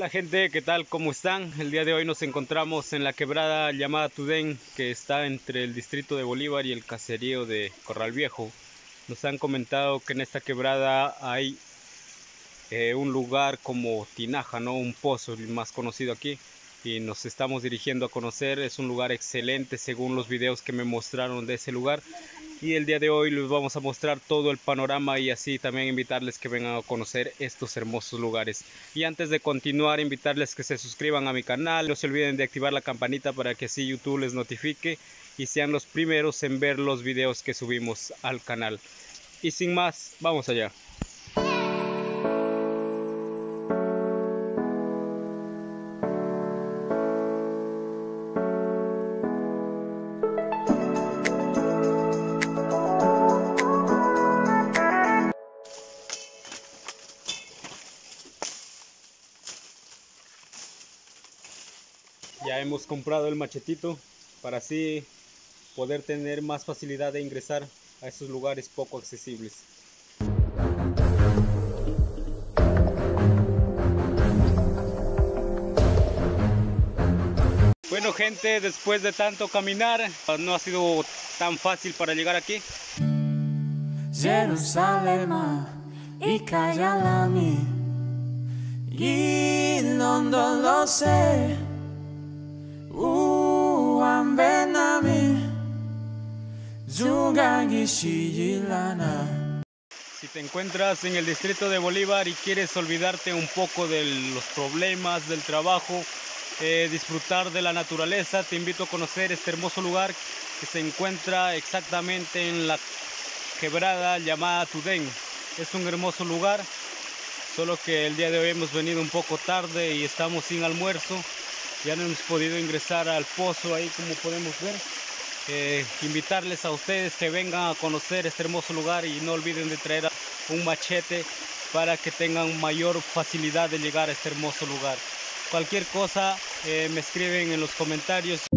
Hola gente, ¿qué tal? ¿Cómo están? El día de hoy nos encontramos en la quebrada llamada Tudén, que está entre el distrito de Bolívar y el caserío de Corral Viejo. Nos han comentado que en esta quebrada hay eh, un lugar como Tinaja, ¿no? Un pozo, más conocido aquí. Y nos estamos dirigiendo a conocer, es un lugar excelente según los videos que me mostraron de ese lugar y el día de hoy les vamos a mostrar todo el panorama y así también invitarles que vengan a conocer estos hermosos lugares. Y antes de continuar invitarles que se suscriban a mi canal. No se olviden de activar la campanita para que así YouTube les notifique y sean los primeros en ver los videos que subimos al canal. Y sin más vamos allá ya hemos comprado el machetito para así poder tener más facilidad de ingresar a esos lugares poco accesibles. Bueno gente, después de tanto caminar, no ha sido tan fácil para llegar aquí. Jerusalén y y lo sé. Si te encuentras en el distrito de Bolívar y quieres olvidarte un poco de los problemas del trabajo, eh, disfrutar de la naturaleza, te invito a conocer este hermoso lugar que se encuentra exactamente en la quebrada llamada Tudén. Es un hermoso lugar, solo que el día de hoy hemos venido un poco tarde y estamos sin almuerzo. Ya no hemos podido ingresar al pozo ahí como podemos ver. Invitarles a ustedes que vengan a conocer este hermoso lugar y no olviden de traer un machete para que tengan mayor facilidad de llegar a este hermoso lugar. Cualquier cosa eh, me escriben en los comentarios.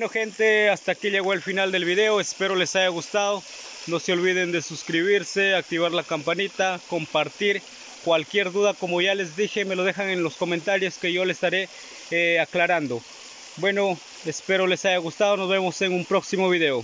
Bueno gente, hasta aquí llegó el final del video, espero les haya gustado. No se olviden de suscribirse, activar la campanita, compartir. Cualquier duda, como ya les dije, me lo dejan en los comentarios que yo les estaré eh, aclarando. Bueno, espero les haya gustado, nos vemos en un próximo video.